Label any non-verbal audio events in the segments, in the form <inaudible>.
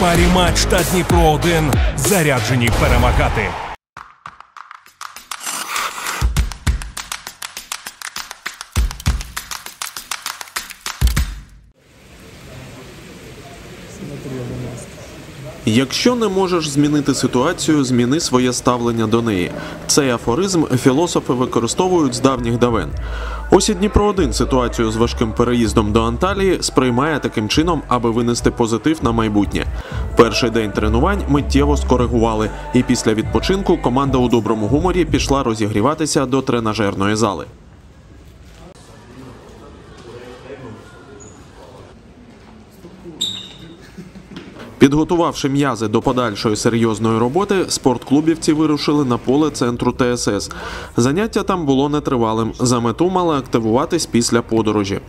Парі матч та Дніпро 1 заряджені перемагати. Якщо не можеш змінити ситуацію, зміни своє ставлення до неї. Цей афоризм філософи використовують з давніх давен. Ось і Дніпро 1 ситуацію з важким переїздом до Анталії сприймає таким чином, аби винести позитив на майбутнє. Перший день тренувань миттєво скоригували, і після відпочинку команда у доброму гуморі пішла розігріватися до тренажерної зали. Підготувавши м'язи до подальшої серйозної роботи, спортклубівці вирушили на поле центру ТСС. Заняття там було нетривалим. За мету мали активуватись після подорожі.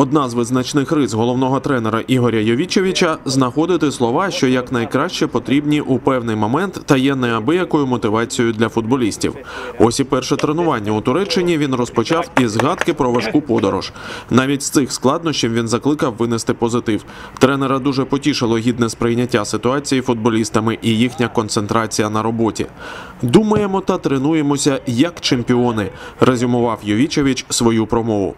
Одна з визначних рис головного тренера Ігоря Йовічевича знаходити слова, що якнайкраще потрібні у певний момент та є неабиякою мотивацією для футболістів. Ось і перше тренування у Туреччині він розпочав із згадки про важку подорож. Навіть з цих складнощів він закликав винести позитив. Тренера дуже потішило гідне сприйняття ситуації футболістами і їхня концентрація на роботі. Думаємо та тренуємося як чемпіони, резюмував Йовічевич свою промову.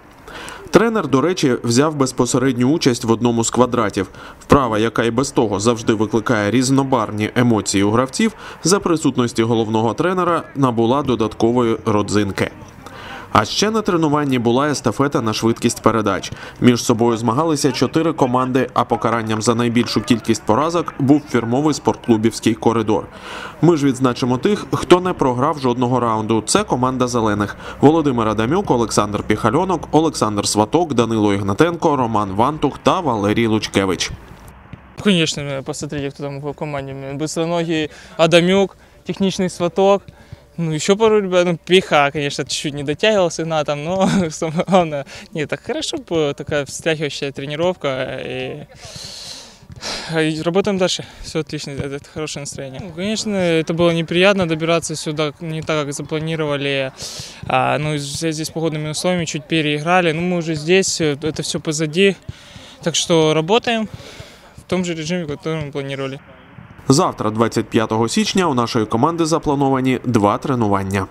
Тренер, до речі, взяв безпосередню участь в одному з квадратів. Вправа, яка і без того завжди викликає різнобарні емоції у гравців, за присутності головного тренера набула додаткової родзинки. А ще на тренуванні була естафета на швидкість передач. Між собою змагалися чотири команди, а покаранням за найбільшу кількість поразок був фірмовий спортклубівський коридор. Ми ж відзначимо тих, хто не програв жодного раунду. Це команда зелених: Володимир Адамюк, Олександр Піхальонок, Олександр Сваток, Данило Ігнатенко, Роман Вантух та Валерій Лучкевич. Конечно, посмотрите, кто там в команде. Быстроногий Адамюк, техничный сваток. Ну, еще пару ребят, ну, пиха, конечно, чуть-чуть не дотягивался на там, но <laughs> самое главное, нет, так хорошо, было, такая встряхивающая тренировка, и и работаем дальше. Все отлично, это это хорошее настроение. Ну, конечно, это было неприятно добираться сюда не так, как запланировали. А, ну, с погодными условиями чуть переиграли. Но мы уже здесь, э, это все позади. Так что работаем в том же режиме, который мы планировали. Завтра, 25 січня, у нашої команди заплановані два тренування.